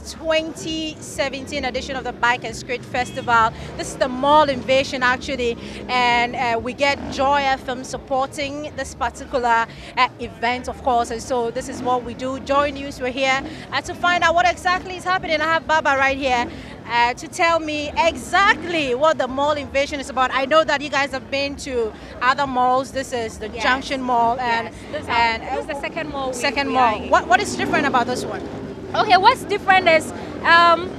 2017 edition of the Bike and Skate Festival. This is the mall invasion actually, and uh, we get Joy FM supporting this particular uh, event, of course. And so this is what we do. Joy News, we're here uh, to find out what exactly is happening. I have Baba right here. Uh, to tell me exactly what the mall invasion is about. I know that you guys have been to other malls. This is the Yes. Junction Mall, and Yes, this, and this is the second mall. second mall. What what is different about this one? Okay, what's different is um,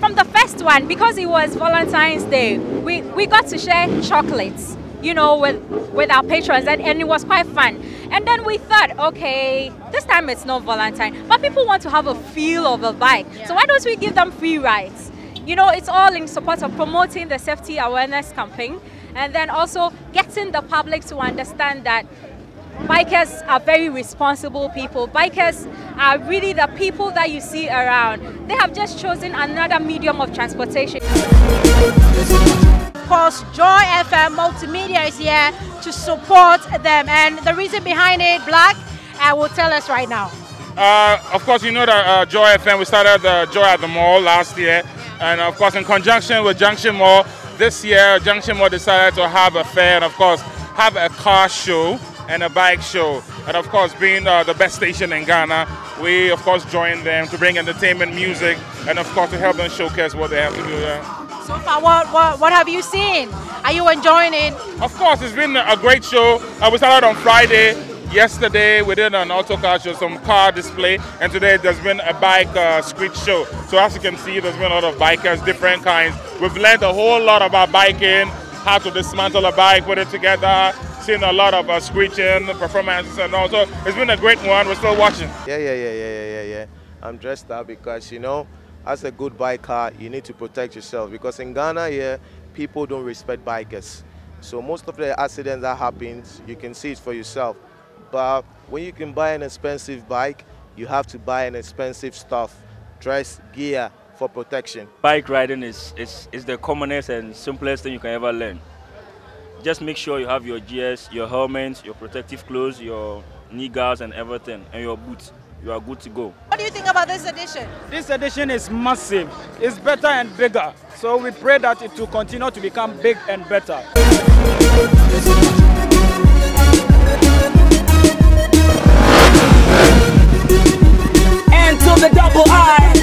from the first one because it was Valentine's Day. We we got to share chocolates, you know, with with our patrons, and, and it was quite fun. And then we thought, okay, this time it's not Valentine, but people want to have a feel of a bike. So why don't we give them free rides? You know, it's all in support of promoting the safety awareness campaign, and then also getting the public to understand that bikers are very responsible people. Bikers are really the people that you see around. They have just chosen another medium of transportation. Of course, Joy FM Multimedia is here to support them, and the reason behind it, Black, uh, will tell us right now. Uh, of course, you know that uh, Joy FM, we started uh, Joy at the Mall last year. And of course, in conjunction with Junction Mall, this year, Junction Mall decided to have a fair and, of course, have a car show and a bike show. And of course, being uh, the best station in Ghana, we, of course, joined them to bring entertainment, music, and, of course, to help them showcase what they have to do there. So far, what, what, what have you seen? Are you enjoying it? Of course, it's been a great show. Uh, we started on Friday. Yesterday, we did an auto car show, some car display, and today there's been a bike uh, street show. So as you can see, there's been a lot of bikers, different kinds. We've learned a whole lot about biking, how to dismantle a bike, put it together, seen a lot of uh, screeching, performances, and also it's been a great one. We're still watching. Yeah, yeah, yeah, yeah, yeah, yeah, yeah. I'm dressed up because you know, as a good biker, you need to protect yourself because in Ghana, yeah, people don't respect bikers. So most of the accidents that happens, you can see it for yourself. But when you can buy an expensive bike, you have to buy an expensive stuff, dress, gear for protection. bike riding is, is, is the commonest and simplest thing you can ever learn. Just make sure you have your GS, your helmet, your protective clothes, your knee guards and everything, and your boots. You are good to go. What do you think about this edition? This edition is massive. It's better and bigger. So we pray that it will continue to become big and better. and to the double I.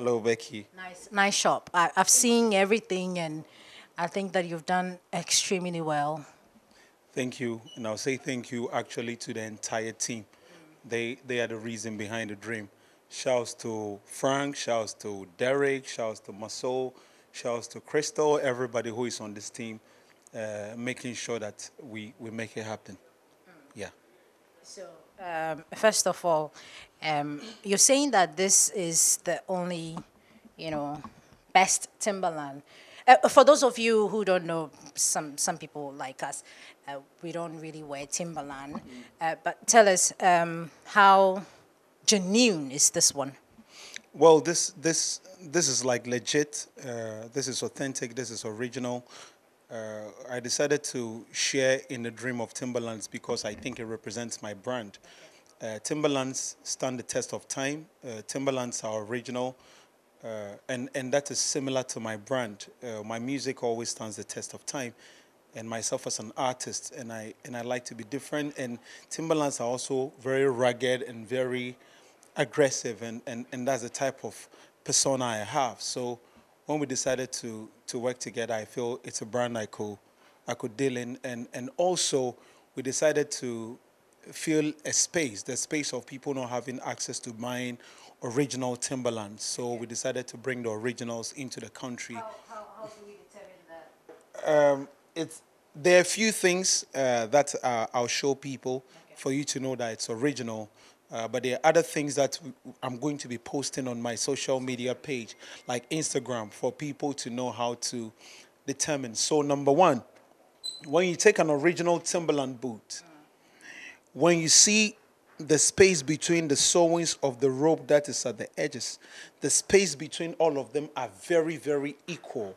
Hello, Becky. Nice, nice shop. I, I've seen everything, and I think that you've done extremely well. Thank you, and I'll say thank you actually to the entire team. They they are the reason behind the dream. Shouts to Frank, shouts to Derek, shouts to Masol, shouts to Crystal, everybody who is on this team, uh, making sure that we, we make it happen. Yeah. So, um, first of all, um, you're saying that this is the only, you know, best Timberland. Uh, for those of you who don't know, some some people like us, uh, we don't really wear Timberland. Uh, but tell us um, how genuine is this one? Well, this this this is like legit. Uh, this is authentic. This is original. Uh, I decided to share in the dream of Timberlands because I think it represents my brand. Uh, Timberlands stand the test of time. Uh, Timberlands are original, uh, and and that is similar to my brand. Uh, my music always stands the test of time, and myself as an artist, and I and I like to be different. And Timberlands are also very rugged and very aggressive, and, and, and that's the type of persona I have. So when we decided to, to work together, I feel it's a brand I could, I could deal in. And, and also, we decided to fill a space, the space of people not having access to buying original Timberlands. So we decided to bring the originals into the country. How, how, how do we determine that? Um, it's, there are a few things uh, that uh, I'll show people for you to know that it's original. Uh, but there are other things that I'm going to be posting on my social media page, like Instagram, for people to know how to determine. So, number one, when you take an original Timberland boot, when you see the space between the sewings of the rope that is at the edges, the space between all of them are very, very equal.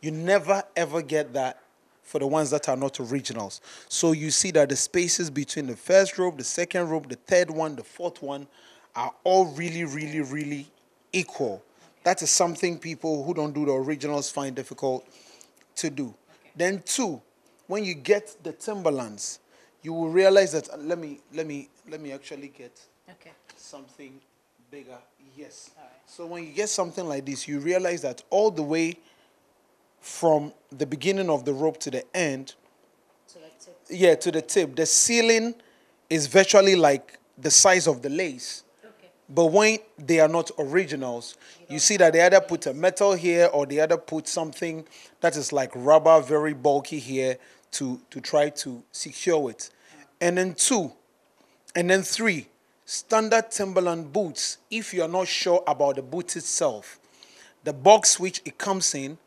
You never ever get that for the ones that are not originals. So you see that the spaces between the first rope, the second rope, the third one, the fourth one are all really, really, really equal. That is something people who don't do the originals find difficult to do. Then two, when you get the Timberlands, you will realize that uh, let me let me let me actually get Okay. something bigger. Yes. So when you get something like this, you realize that all the way from the beginning of the rope to the end, that's it. yeah, to the tip, the sealing is virtually like the size of the lace. Okay. But when they are not originals, you see that they either put a metal here or they either put something that is like rubber, very bulky here to, to try to secure it. And then two, and then three, standard Timberland boots, if you are not sure about the boot itself, the box which it comes in,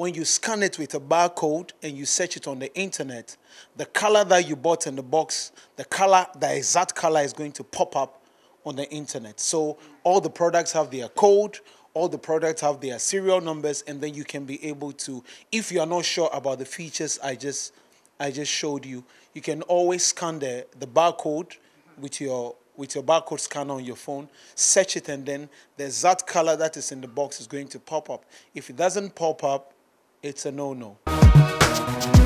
when you scan it with a barcode and you search it on the internet, the color that you bought in the box, the color, the exact color is going to pop up on the internet. So all the products have their code, all the products have their serial numbers, and then you can be able to, if you are not sure about the features I just I just showed you, you can always scan the, the barcode with your with your barcode scanner on your phone, search it, and then the exact color that is in the box is going to pop up. If it doesn't pop up, it's a no-no.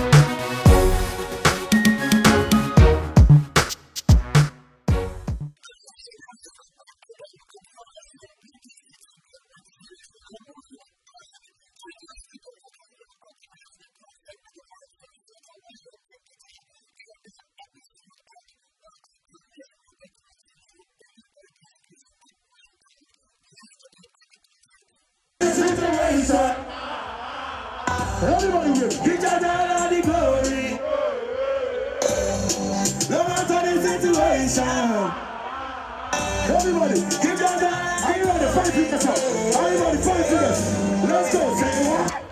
Everybody give God all the glory. No matter the situation. Everybody, give God all. Ready? Five fingers up. Ready? Five fingers. Let's go. Say what?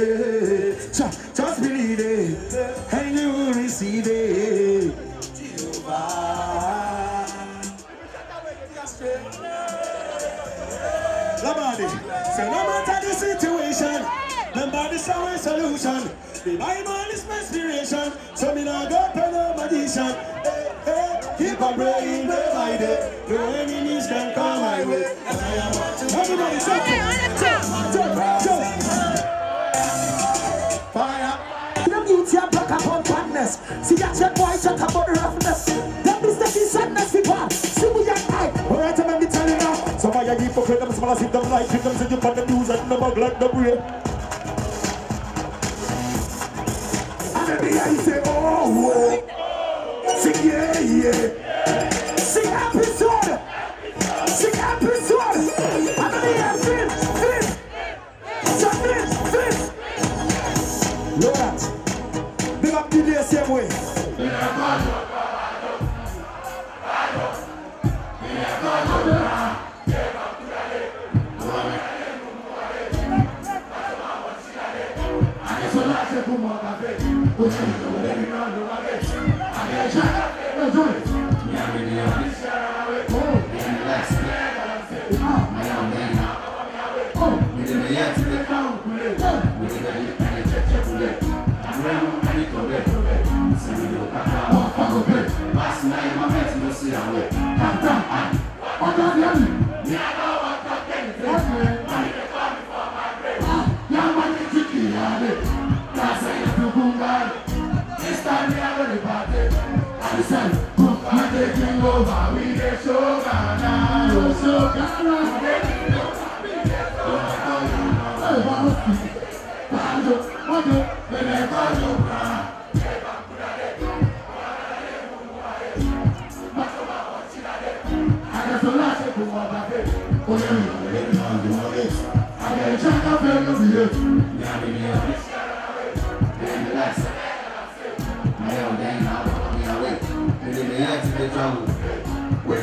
It. Just, believe it. And you will receive it. Somebody, say no matter the situation, this our solution. The Bible is my inspiration, so me not go to no magician. Hey, hey, keep on praying day by day. No enemies can come my way. Everybody, jump, jump, jump, like them say you put the and them bug like the brain. And the sun, we taking over. We the show Ghana. We show Ghana. We taking yẹn ti lè tó àwọn. wẹ́n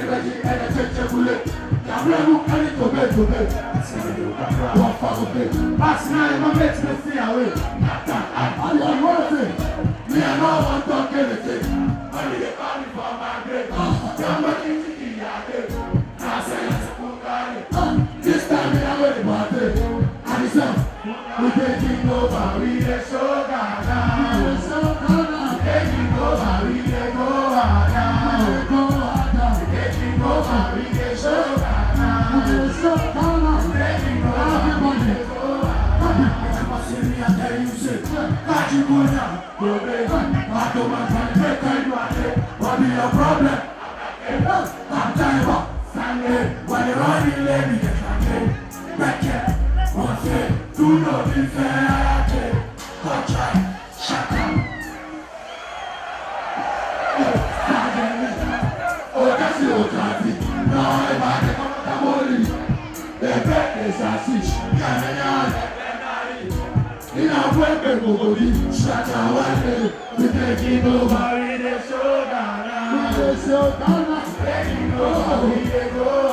What be your problem? I'm tired Sunday. When you're running get Sunday. Back here, one day, do not a weapon, Bogodi, shut away. We taking over. We the show Ghana. We the show Ghana. Taking over. We the go